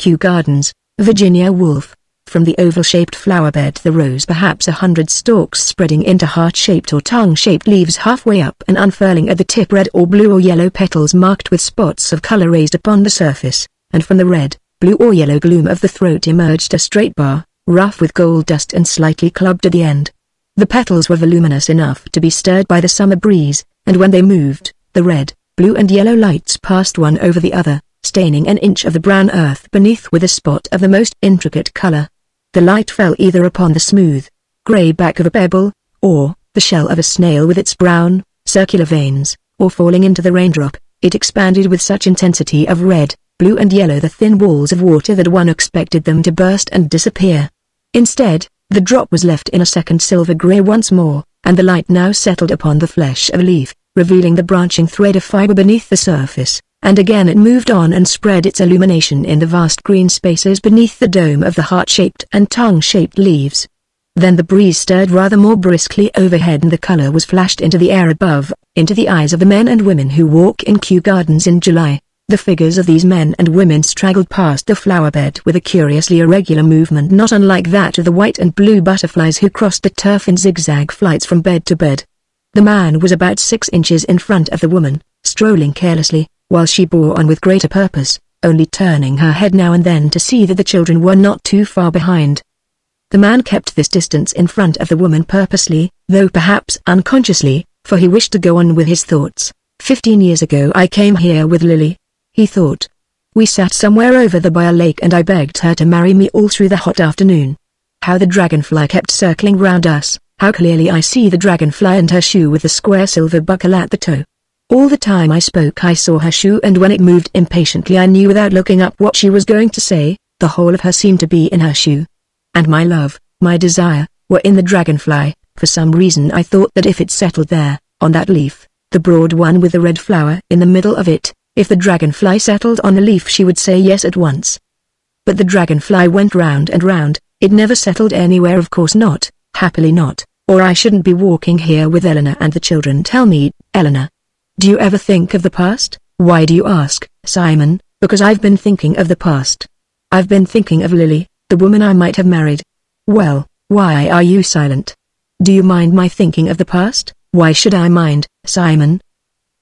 Kew Gardens, Virginia Woolf. From the oval-shaped flower bed there rose perhaps a hundred stalks spreading into heart-shaped or tongue-shaped leaves halfway up and unfurling at the tip red or blue or yellow petals marked with spots of color raised upon the surface, and from the red, blue or yellow gloom of the throat emerged a straight bar, rough with gold dust and slightly clubbed at the end. The petals were voluminous enough to be stirred by the summer breeze, and when they moved, the red, blue and yellow lights passed one over the other, staining an inch of the brown earth beneath with a spot of the most intricate color. The light fell either upon the smooth, grey back of a pebble, or, the shell of a snail with its brown, circular veins, or falling into the raindrop, it expanded with such intensity of red, blue and yellow the thin walls of water that one expected them to burst and disappear. Instead, the drop was left in a second silver-grey once more, and the light now settled upon the flesh of a leaf, revealing the branching thread of fibre beneath the surface and again it moved on and spread its illumination in the vast green spaces beneath the dome of the heart-shaped and tongue-shaped leaves. Then the breeze stirred rather more briskly overhead and the color was flashed into the air above, into the eyes of the men and women who walk in Kew Gardens in July. The figures of these men and women straggled past the flower bed with a curiously irregular movement not unlike that of the white and blue butterflies who crossed the turf in zigzag flights from bed to bed. The man was about six inches in front of the woman, strolling carelessly, while she bore on with greater purpose, only turning her head now and then to see that the children were not too far behind. The man kept this distance in front of the woman purposely, though perhaps unconsciously, for he wished to go on with his thoughts. Fifteen years ago I came here with Lily. He thought. We sat somewhere over there by a lake and I begged her to marry me all through the hot afternoon. How the dragonfly kept circling round us, how clearly I see the dragonfly and her shoe with the square silver buckle at the toe. All the time I spoke I saw her shoe and when it moved impatiently I knew without looking up what she was going to say, the whole of her seemed to be in her shoe. And my love, my desire, were in the dragonfly, for some reason I thought that if it settled there, on that leaf, the broad one with the red flower in the middle of it, if the dragonfly settled on the leaf she would say yes at once. But the dragonfly went round and round, it never settled anywhere of course not, happily not, or I shouldn't be walking here with Eleanor and the children. Tell me, Eleanor, do you ever think of the past? Why do you ask, Simon? Because I've been thinking of the past. I've been thinking of Lily, the woman I might have married. Well, why are you silent? Do you mind my thinking of the past? Why should I mind, Simon?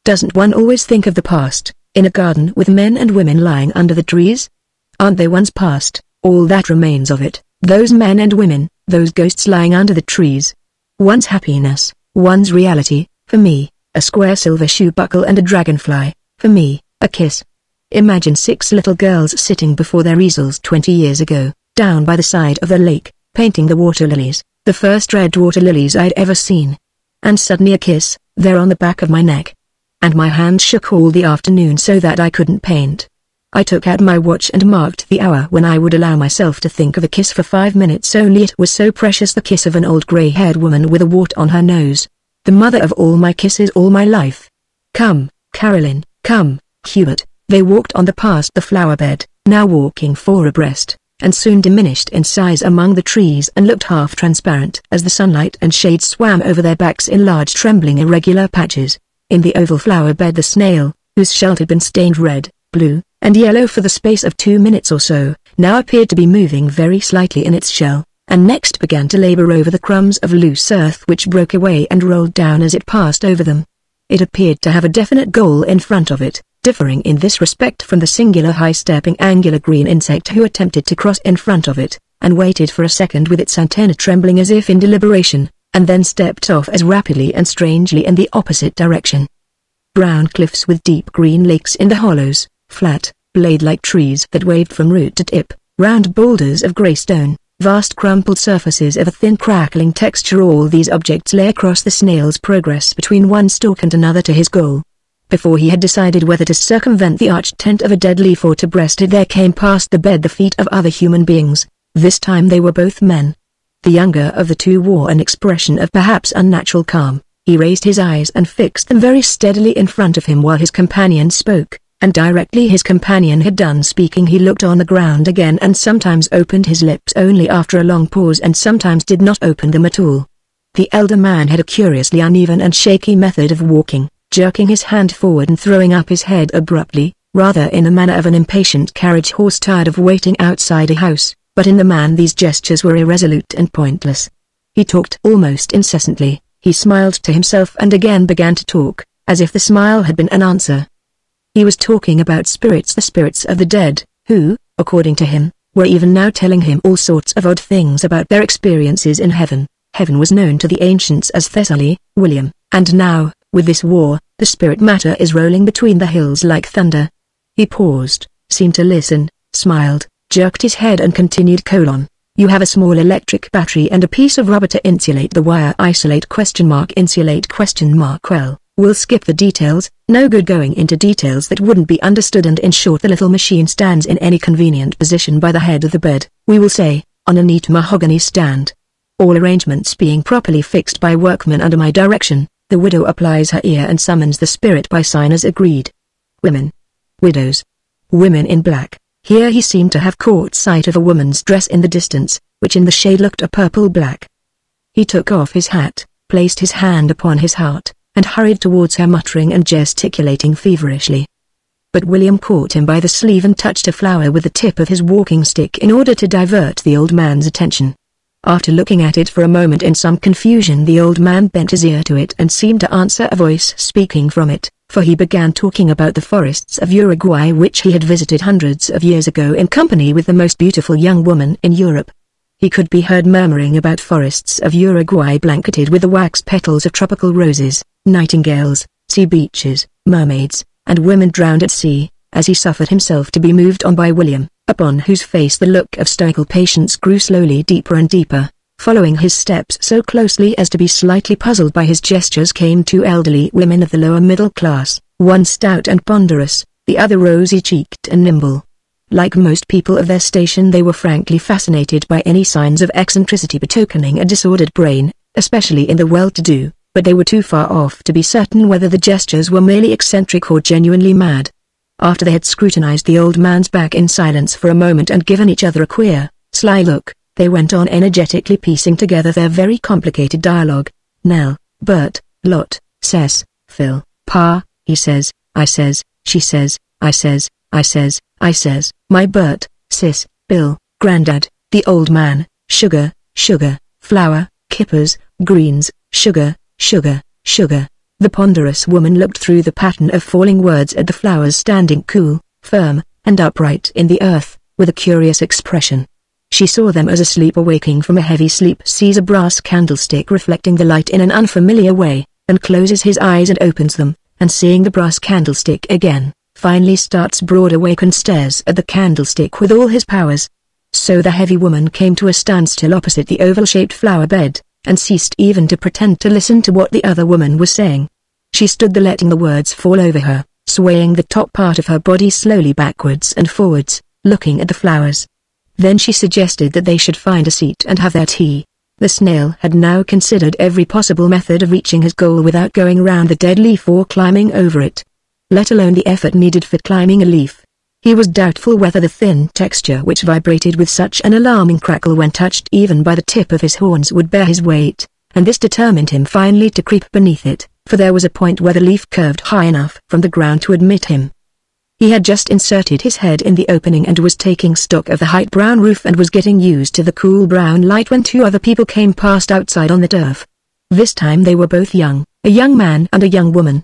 Doesn't one always think of the past, in a garden with men and women lying under the trees? Aren't they one's past, all that remains of it, those men and women, those ghosts lying under the trees? One's happiness, one's reality, for me, a square silver shoe buckle and a dragonfly, for me, a kiss. Imagine six little girls sitting before their easels 20 years ago, down by the side of the lake, painting the water lilies, the first red water lilies I'd ever seen. And suddenly a kiss, there on the back of my neck. And my hand shook all the afternoon so that I couldn't paint. I took out my watch and marked the hour when I would allow myself to think of a kiss for five minutes only it was so precious the kiss of an old grey-haired woman with a wart on her nose the mother of all my kisses all my life. Come, Caroline, come, Hubert. They walked on the past the flower bed, now walking four abreast, and soon diminished in size among the trees and looked half transparent as the sunlight and shade swam over their backs in large trembling irregular patches. In the oval flower bed the snail, whose shell had been stained red, blue, and yellow for the space of two minutes or so, now appeared to be moving very slightly in its shell and next began to labor over the crumbs of loose earth which broke away and rolled down as it passed over them. It appeared to have a definite goal in front of it, differing in this respect from the singular high-stepping angular green insect who attempted to cross in front of it, and waited for a second with its antenna trembling as if in deliberation, and then stepped off as rapidly and strangely in the opposite direction. Brown cliffs with deep green lakes in the hollows, flat, blade-like trees that waved from root to tip, round boulders of grey stone, vast crumpled surfaces of a thin crackling texture all these objects lay across the snail's progress between one stalk and another to his goal. Before he had decided whether to circumvent the arched tent of a dead leaf or to breast it there came past the bed the feet of other human beings, this time they were both men. The younger of the two wore an expression of perhaps unnatural calm, he raised his eyes and fixed them very steadily in front of him while his companion spoke and directly his companion had done speaking he looked on the ground again and sometimes opened his lips only after a long pause and sometimes did not open them at all. The elder man had a curiously uneven and shaky method of walking, jerking his hand forward and throwing up his head abruptly, rather in the manner of an impatient carriage horse tired of waiting outside a house, but in the man these gestures were irresolute and pointless. He talked almost incessantly, he smiled to himself and again began to talk, as if the smile had been an answer. He was talking about spirits the spirits of the dead, who, according to him, were even now telling him all sorts of odd things about their experiences in heaven. Heaven was known to the ancients as Thessaly, William, and now, with this war, the spirit matter is rolling between the hills like thunder. He paused, seemed to listen, smiled, jerked his head and continued colon. You have a small electric battery and a piece of rubber to insulate the wire isolate question mark insulate question mark well. We'll skip the details, no good going into details that wouldn't be understood and in short the little machine stands in any convenient position by the head of the bed, we will say, on a neat mahogany stand. All arrangements being properly fixed by workmen under my direction, the widow applies her ear and summons the spirit by sign as agreed. Women. Widows. Women in black. Here he seemed to have caught sight of a woman's dress in the distance, which in the shade looked a purple-black. He took off his hat, placed his hand upon his heart, and hurried towards her muttering and gesticulating feverishly. But William caught him by the sleeve and touched a flower with the tip of his walking stick in order to divert the old man's attention. After looking at it for a moment in some confusion the old man bent his ear to it and seemed to answer a voice speaking from it, for he began talking about the forests of Uruguay which he had visited hundreds of years ago in company with the most beautiful young woman in Europe. He could be heard murmuring about forests of Uruguay blanketed with the wax petals of tropical roses, nightingales, sea beaches, mermaids, and women drowned at sea, as he suffered himself to be moved on by William, upon whose face the look of stoical patience grew slowly deeper and deeper. Following his steps so closely as to be slightly puzzled by his gestures came two elderly women of the lower middle class, one stout and ponderous, the other rosy-cheeked and nimble. Like most people of their station they were frankly fascinated by any signs of eccentricity betokening a disordered brain, especially in the well-to-do but they were too far off to be certain whether the gestures were merely eccentric or genuinely mad. After they had scrutinized the old man's back in silence for a moment and given each other a queer, sly look, they went on energetically piecing together their very complicated dialogue. Nell, Bert, Lot, Cess, Phil, Pa, he says, I says, she says, I says, I says, I says, my Bert, Sis, Bill, Grandad, the old man, sugar, sugar, flour, kippers, greens, sugar, Sugar, sugar. The ponderous woman looked through the pattern of falling words at the flowers standing cool, firm, and upright in the earth, with a curious expression. She saw them as a sleeper waking from a heavy sleep sees a brass candlestick reflecting the light in an unfamiliar way, and closes his eyes and opens them, and seeing the brass candlestick again, finally starts broad awake and stares at the candlestick with all his powers. So the heavy woman came to a standstill opposite the oval-shaped flower bed, and ceased even to pretend to listen to what the other woman was saying. She stood there letting the words fall over her, swaying the top part of her body slowly backwards and forwards, looking at the flowers. Then she suggested that they should find a seat and have their tea. The snail had now considered every possible method of reaching his goal without going round the dead leaf or climbing over it. Let alone the effort needed for climbing a leaf. He was doubtful whether the thin texture which vibrated with such an alarming crackle when touched even by the tip of his horns would bear his weight, and this determined him finally to creep beneath it, for there was a point where the leaf curved high enough from the ground to admit him. He had just inserted his head in the opening and was taking stock of the height brown roof and was getting used to the cool brown light when two other people came past outside on the turf. This time they were both young, a young man and a young woman.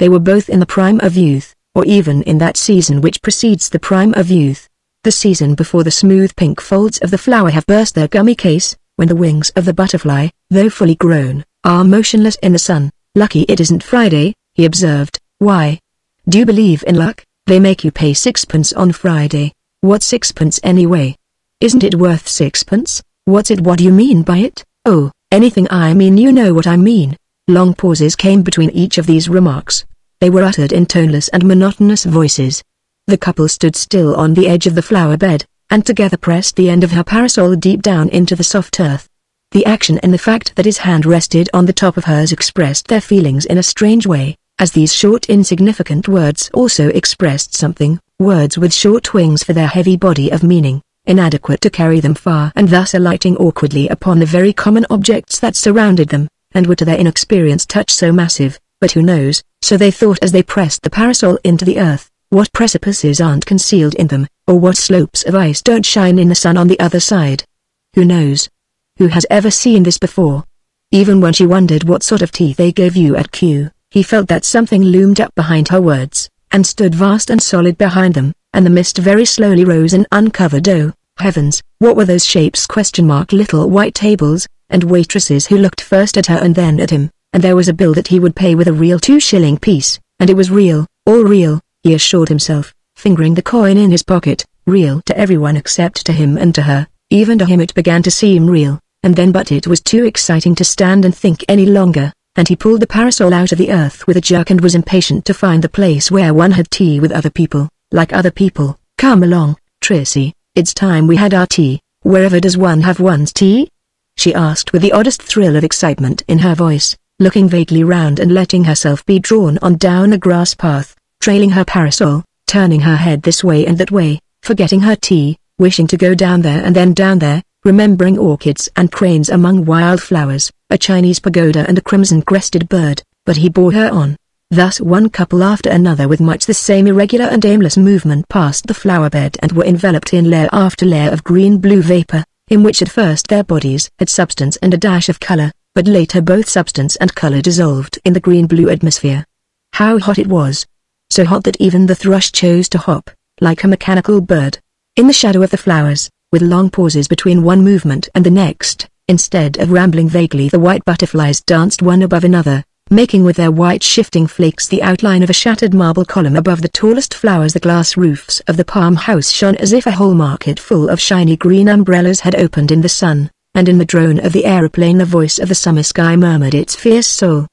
They were both in the prime of youth, or even in that season which precedes the prime of youth. The season before the smooth pink folds of the flower have burst their gummy case, when the wings of the butterfly, though fully grown, are motionless in the sun. Lucky it isn't Friday, he observed. Why? Do you believe in luck? They make you pay sixpence on Friday. What sixpence anyway? Isn't it worth sixpence? What's it what do you mean by it? Oh, anything I mean you know what I mean. Long pauses came between each of these remarks. They were uttered in toneless and monotonous voices. The couple stood still on the edge of the flower bed, and together pressed the end of her parasol deep down into the soft earth. The action and the fact that his hand rested on the top of hers expressed their feelings in a strange way, as these short insignificant words also expressed something, words with short wings for their heavy body of meaning, inadequate to carry them far and thus alighting awkwardly upon the very common objects that surrounded them, and were to their inexperienced touch so massive, but who knows, so they thought as they pressed the parasol into the earth, What precipices aren't concealed in them, or what slopes of ice don't shine in the sun on the other side? Who knows? Who has ever seen this before? Even when she wondered what sort of teeth they gave you at Kew, he felt that something loomed up behind her words, and stood vast and solid behind them, and the mist very slowly rose and uncovered oh, heavens, what were those shapes question mark little white tables, and waitresses who looked first at her and then at him, and there was a bill that he would pay with a real two-shilling piece, and it was real, all real, he assured himself, fingering the coin in his pocket, real to everyone except to him and to her, even to him it began to seem real, and then but it was too exciting to stand and think any longer, and he pulled the parasol out of the earth with a jerk and was impatient to find the place where one had tea with other people, like other people. Come along, Trissie, it's time we had our tea. Wherever does one have one's tea? She asked with the oddest thrill of excitement in her voice, looking vaguely round and letting herself be drawn on down a grass path, trailing her parasol, turning her head this way and that way, forgetting her tea, wishing to go down there and then down there, remembering orchids and cranes among wild flowers, a Chinese pagoda and a crimson-crested bird, but he bore her on. Thus one couple after another with much the same irregular and aimless movement passed the flower bed and were enveloped in layer after layer of green-blue vapor, in which at first their bodies had substance and a dash of color, but later both substance and color dissolved in the green-blue atmosphere. How hot it was! So hot that even the thrush chose to hop, like a mechanical bird, in the shadow of the flowers, with long pauses between one movement and the next. Instead of rambling vaguely the white butterflies danced one above another, making with their white shifting flakes the outline of a shattered marble column above the tallest flowers the glass roofs of the palm house shone as if a whole market full of shiny green umbrellas had opened in the sun, and in the drone of the aeroplane the voice of the summer sky murmured its fierce soul.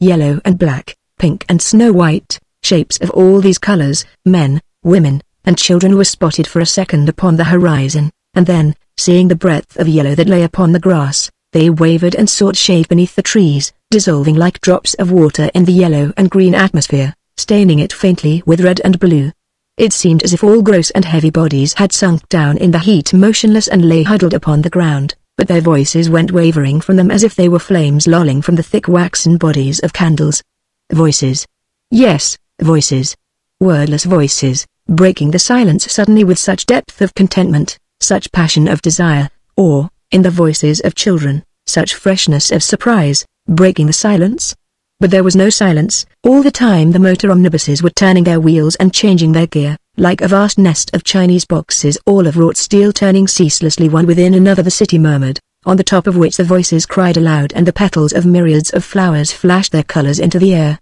Yellow and black, pink and snow white, shapes of all these colors, men, women, and children were spotted for a second upon the horizon, and then, seeing the breadth of yellow that lay upon the grass, they wavered and sought shade beneath the trees, dissolving like drops of water in the yellow and green atmosphere, staining it faintly with red and blue. It seemed as if all gross and heavy bodies had sunk down in the heat motionless and lay huddled upon the ground, but their voices went wavering from them as if they were flames lolling from the thick waxen bodies of candles. Voices. Yes, voices. Wordless voices, breaking the silence suddenly with such depth of contentment, such passion of desire, or, in the voices of children, such freshness of surprise, breaking the silence? But there was no silence, all the time the motor omnibuses were turning their wheels and changing their gear, like a vast nest of Chinese boxes all of wrought steel turning ceaselessly one within another the city murmured, on the top of which the voices cried aloud and the petals of myriads of flowers flashed their colors into the air,